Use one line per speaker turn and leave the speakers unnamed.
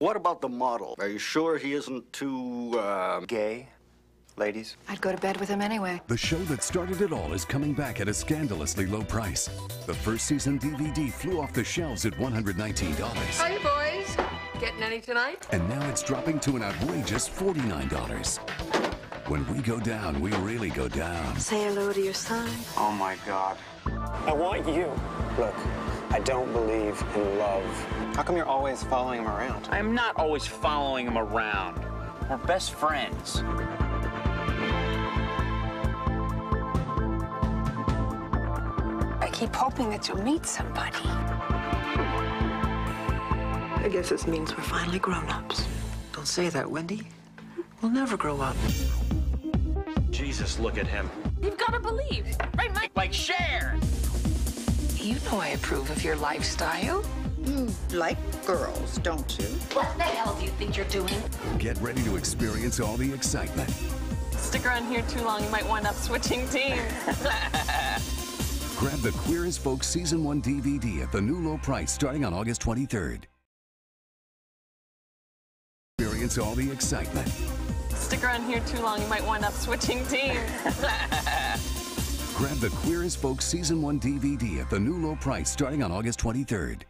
What about the model? Are you sure he isn't too, uh...
Gay? Ladies?
I'd go to bed with him anyway.
The show that started it all is coming back at a scandalously low price. The first season DVD flew off the shelves at $119.
Hi, boys. Getting any tonight?
And now it's dropping to an outrageous $49. When we go down, we really go down.
Say hello to your son.
Oh my god.
I want you. Look, I don't believe in love. How come you're always following him around?
I'm not always following him around. We're best friends.
I keep hoping that you'll meet somebody.
I guess this means we're finally grown-ups.
Don't say that, Wendy. We'll never grow up.
Jesus, look at him.
You've got to believe. Right, Mike?
Like Cher!
You know I approve of your lifestyle.
You like girls, don't you?
What the hell do you think you're doing?
Get ready to experience all the excitement.
Stick around here too long, you might wind up switching teams.
Grab the Queer as Folk Season 1 DVD at the new low price starting on August 23rd. Experience all the excitement.
Stick around here too long, you might wind up switching teams.
Grab the Queer as Folk Season 1 DVD at the new low price starting on August 23rd.